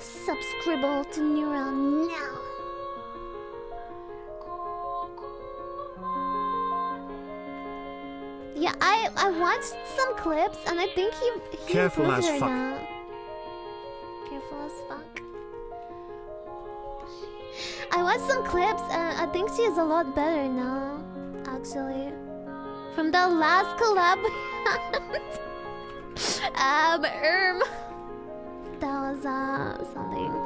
Subscribe to Neuro now. Yeah, I I watched some clips and I think he, he Careful as fuck. now. Careful as fuck. I watched some clips and I think she is a lot better now. Actually, from the last collab. um, erm. Something.